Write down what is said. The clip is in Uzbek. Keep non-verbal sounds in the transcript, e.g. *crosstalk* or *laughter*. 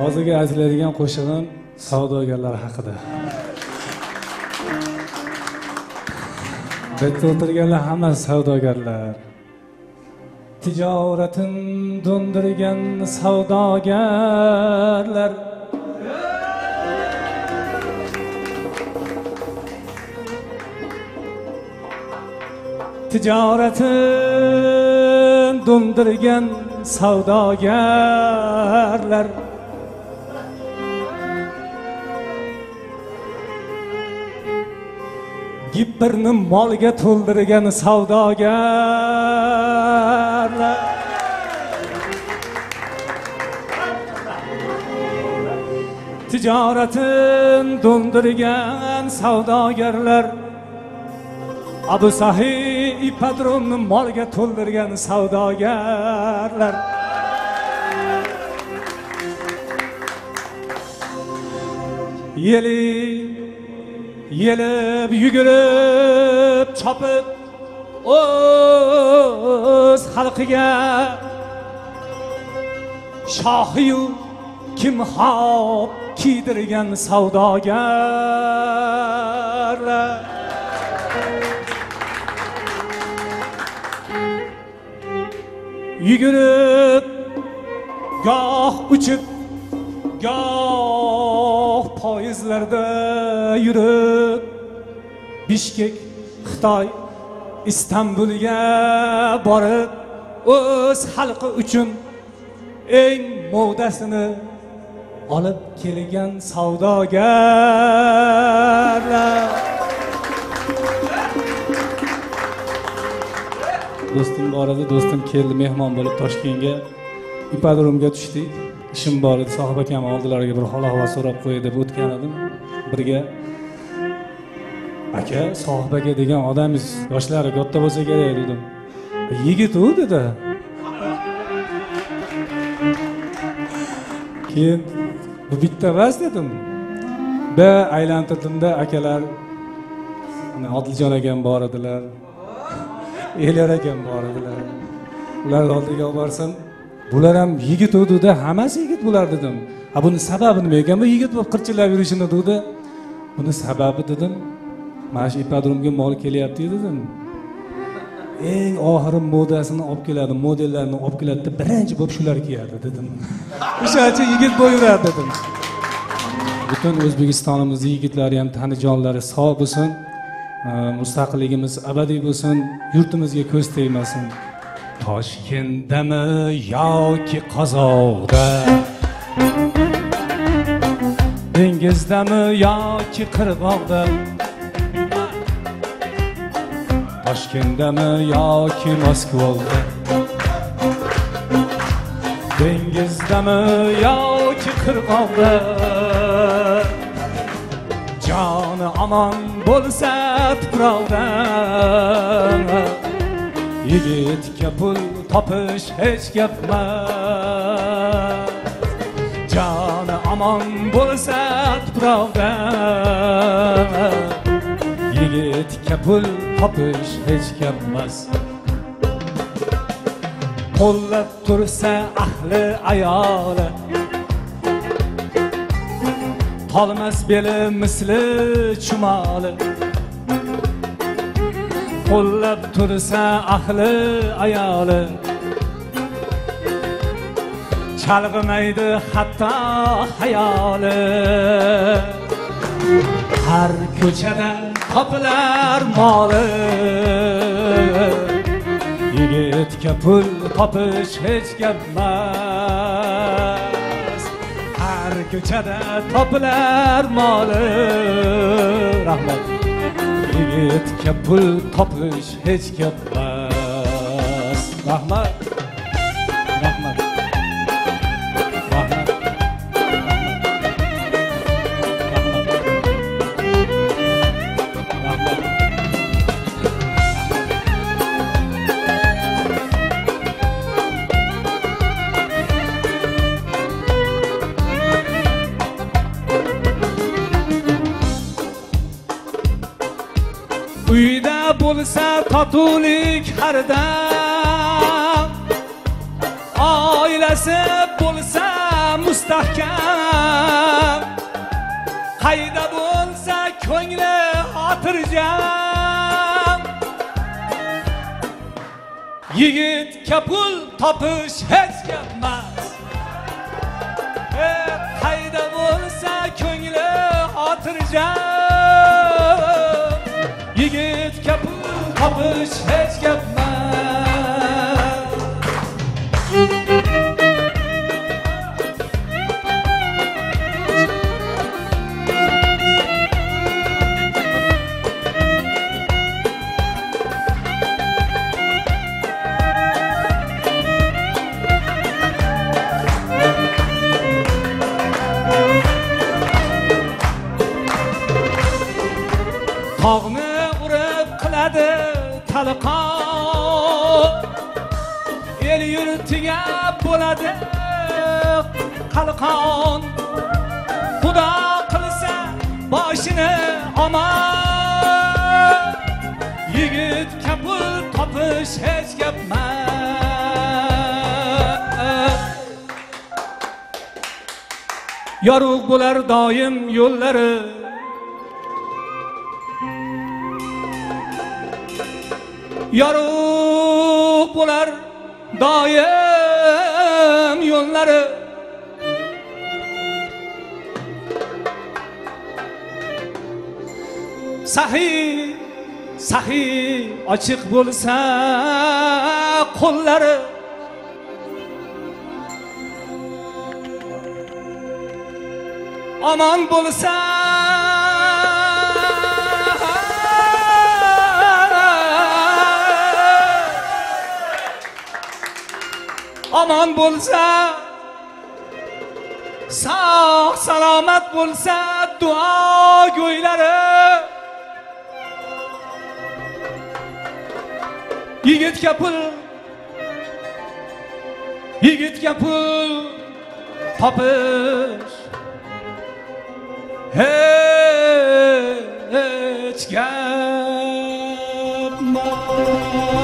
hozirgi aytiladigan qo'shig'im savdogarlar haqida. Bu yerda o'tirganlar hammasi savdogarlar. Tijoratin do'ndirgan savdogarlar. Tijoratin do'ndirgan savdogarlar. Gipirni molga to'ldirgan savdogarlar. Tijoratin do'ndirgan savdogarlar. Abu sahiy ipadromni molga to'ldirgan savdogarlar. Yeli yelib yugurib chopib o'z xalqiga. Shohiyu kimhob kiydirgan savdogarlar yugurib goh uchib goh poyezdlarda yurib bishkek xitoy istanbulga borib o'z xalqi uchun eng mo'dasini olib kelgan savdogarlar. Do'stim bor edi do'stim keldi mehmon bo'lib toshkentga ipodromga tushdik. Ishim bor edi. Sohib akam oldilariga bir hol ahvol so'rab qo'y deb o'tgan edim. Birga aka sohib aka degan odamingiz yoshlari katta bo'lsa kerak dedim. Yigit u dedi. Keyin bu bitta emas dedim. Ba aylantirdimda akalar odiljon akam bor edilar. Elyor akam bor edilar. Ularni oldiga olib borsam bular ham yigit udida hammasi yigit bular dedim. A buni sababi nima ekan bu yigit bo'lib qirchillab yurishini dedi. Buni sababi dedim mana shu ipodromga mol kelyapti dedim. Eng oxiri modasini olib keladi modellarini olib keladida birinchi bo'lib shular kiyadi dedim. *laughs* O'shancha yigit bo'laveradi dedim. Butun o'zbekistonimizni yigitlari ham tanijonlari sog' bo'lsin e, mustaqilligimiz abadiy bo'lsin yurtimizga ko'z tegmasin. Toshkentdami yoki qozoqda dengizdami yoki qirg'oqda toshkentdami yoki moskvada. Dengizdami yoki qirg'oqda joni omon bo'lsa tuproqda yigitga pul topish hech gapmas joni omon bo'lsa tuproqda. Yigitga pul topish hech gapmas. Qo'llab tursa ahli ayoli. Qolmas beli misli chumoli. Qo'llab tursa ahli ayoli. Chalg'imaydi hatto hayoli. Har ko'chada topilar moli. Yigitga pul topish hech gapmas har ko'chada topilar moli. Rahmat. Yigitga pul topish hech gap emas rahmat rahmat uyda bo'lsa totuvlik har dam oilasi bo'lsa mustahkam qayda bo'lsa ko'ngli xotirjam yigit kapul topish hech gap topish hech gap tog'ni urib qiladi talqon el yurtiga bo'ladi qalqon. Xudo qilsa boshini omon yigit kapul topish hech gap emas yorug' bo'lar doim yo'llari yorug' bo'lar doim yo'llari sahiy sahiy ochiq bo'lsa qo'llari omon bo'lsa omon bo'lsa sog' salomat bo'lsa duo go'ylari yigitga pul yigitga pul topish hech gap emas